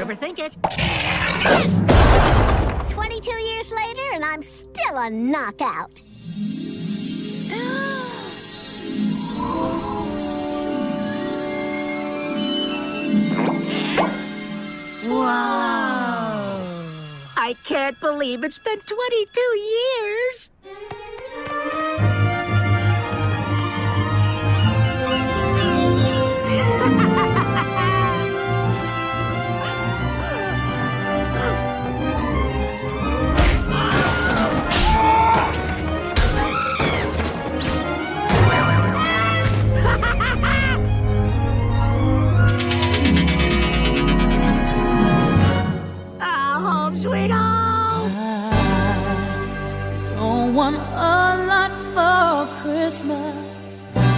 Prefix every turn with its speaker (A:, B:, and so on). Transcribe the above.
A: overthink it.
B: 22 years later, and I'm still a knockout. Whoa!
A: I can't believe it's been 22 years. want a lot for Christmas.